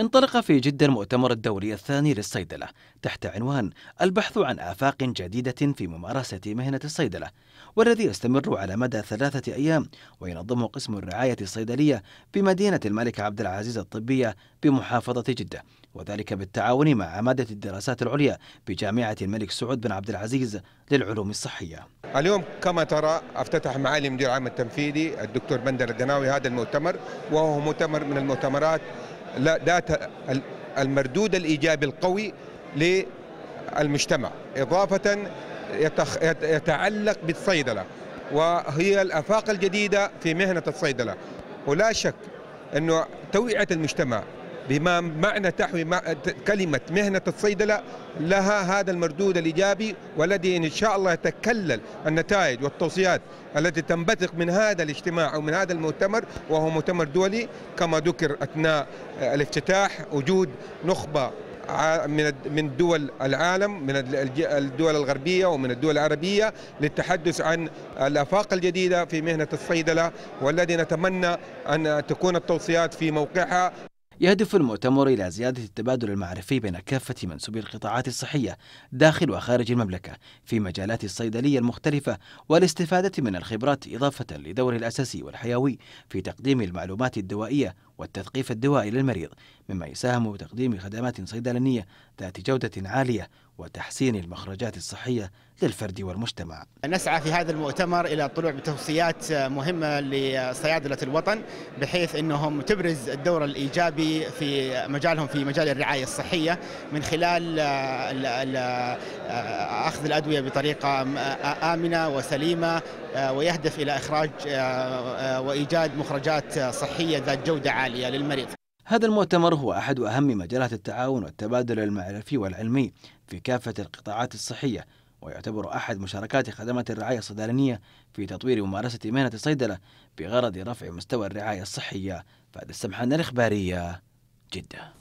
انطلق في جدة المؤتمر الدولي الثاني للصيدلة تحت عنوان البحث عن آفاق جديدة في ممارسة مهنة الصيدلة والذي يستمر على مدى ثلاثة أيام وينظمه قسم الرعاية الصيدلية بمدينة الملك عبد العزيز الطبية بمحافظة جدة وذلك بالتعاون مع عمادة الدراسات العليا بجامعة الملك سعود بن عبد العزيز للعلوم الصحية. اليوم كما ترى أفتتح معالي مدير العام التنفيذي الدكتور بندر الدناوي هذا المؤتمر وهو مؤتمر من المؤتمرات ذات المردود الإيجابي القوي للمجتمع إضافة يتعلق بالصيدلة وهي الآفاق الجديدة في مهنة الصيدلة. ولا شك إنه توعية المجتمع بما معنى تحوي كلمة مهنة الصيدلة لها هذا المردود الإيجابي والذي إن شاء الله يتكلل النتائج والتوصيات التي تنبثق من هذا الاجتماع أو من هذا المؤتمر وهو مؤتمر دولي كما ذكر أثناء الافتتاح وجود نخبة من من دول العالم من الدول الغربية ومن الدول العربية للتحدث عن الآفاق الجديدة في مهنة الصيدلة والذي نتمنى أن تكون التوصيات في موقعها. يهدف المؤتمر إلى زيادة التبادل المعرفي بين كافة منسوبي القطاعات الصحية داخل وخارج المملكة في مجالات الصيدلية المختلفة والاستفادة من الخبرات إضافة لدوره الأساسي والحيوي في تقديم المعلومات الدوائية والتثقيف الدوائي للمريض مما يساهم بتقديم خدمات صيدلانية ذات جودة عالية وتحسين المخرجات الصحية للفرد والمجتمع. نسعى في هذا المؤتمر إلى الطلوع بتوصيات مهمة لصيادلة الوطن بحيث أنهم تبرز الدور الإيجابي في مجالهم في مجال الرعاية الصحية من خلال أخذ الأدوية بطريقة آمنة وسليمة ويهدف إلى إخراج وإيجاد مخرجات صحية ذات جودة عالية للمريض. هذا المؤتمر هو أحد أهم مجالات التعاون والتبادل المعرفي والعلمي في كافة القطاعات الصحية ويعتبر أحد مشاركات خدمات الرعاية الصيدلانية في تطوير ممارسة مهنة الصيدلة بغرض رفع مستوى الرعاية الصحية. فهذا السمحان الإخبارية جدة.